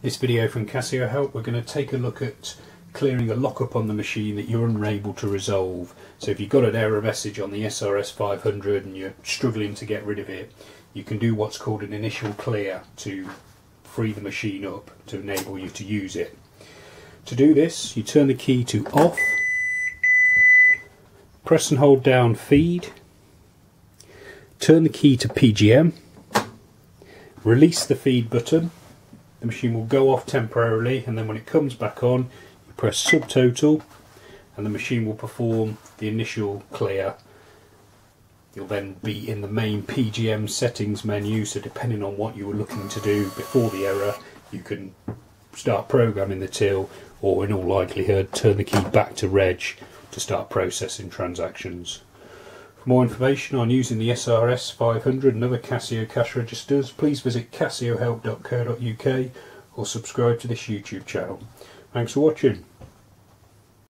This video from Casio Help, we're going to take a look at clearing a lockup on the machine that you're unable to resolve. So if you've got an error message on the SRS 500 and you're struggling to get rid of it, you can do what's called an initial clear to free the machine up to enable you to use it. To do this, you turn the key to off, press and hold down feed, turn the key to PGM, release the feed button the machine will go off temporarily and then when it comes back on you press subtotal and the machine will perform the initial clear you'll then be in the main PGM settings menu so depending on what you were looking to do before the error you can start programming the till or in all likelihood turn the key back to reg to start processing transactions. For more information on using the SRS 500 and other Casio cash registers, please visit casiohelp.co.uk or subscribe to this YouTube channel. Thanks for watching.